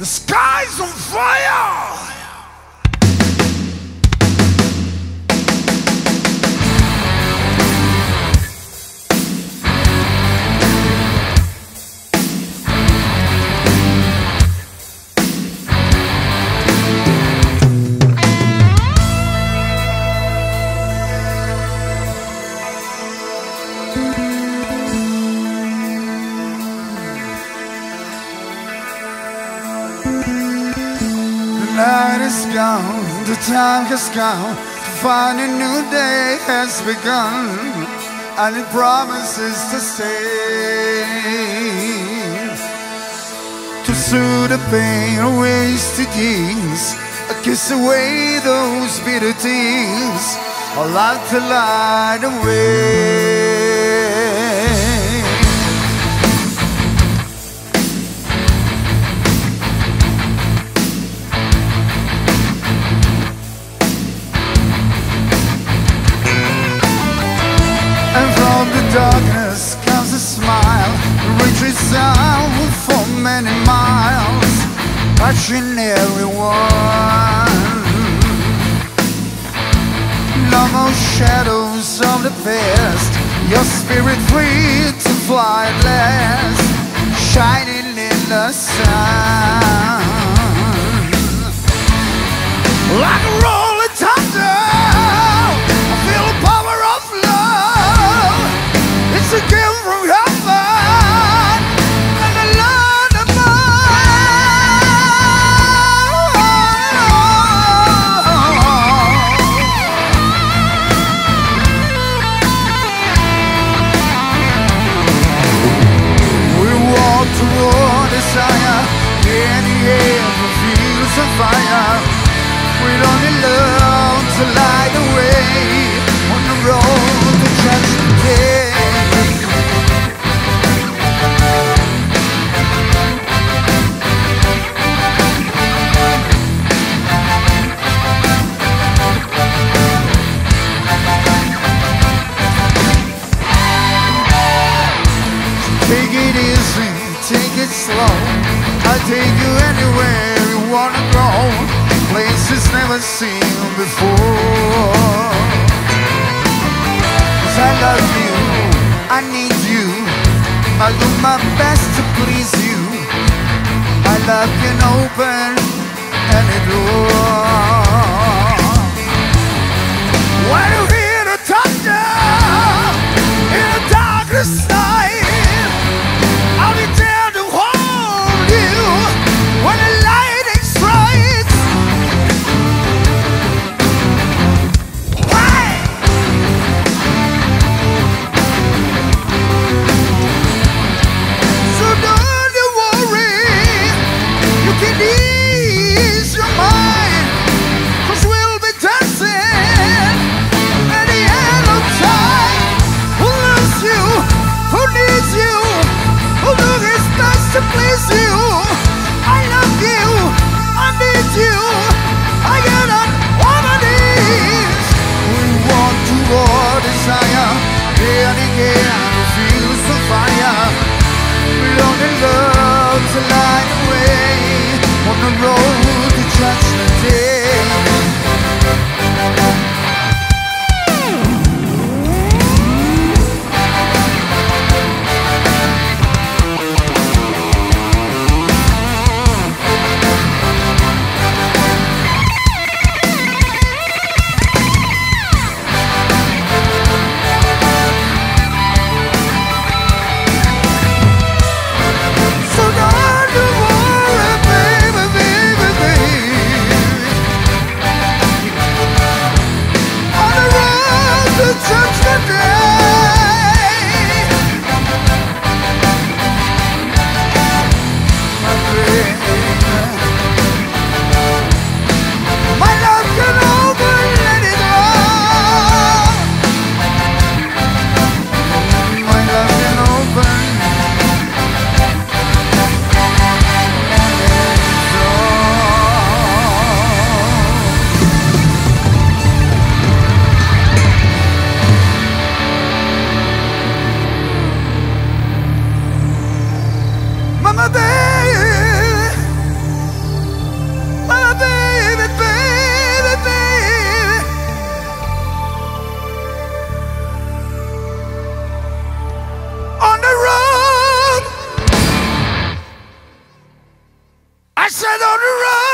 The sky's on fire. Is gone, the time has come to find a new day has begun, and it promises to stay. To soothe the pain of wasted years, I kiss away those bitter tears, I like to light away. Touching everyone. No more shadows of the past Your spirit free to fly at last Shining in the sun. Like fields of fire With only love to light the way On the road to judgment day Take it easy, take it slow. I'll take you anywhere. Never seen before. 'Cause I love you, I need you. I'll do my best to please you. My love can open any door. strength on the run.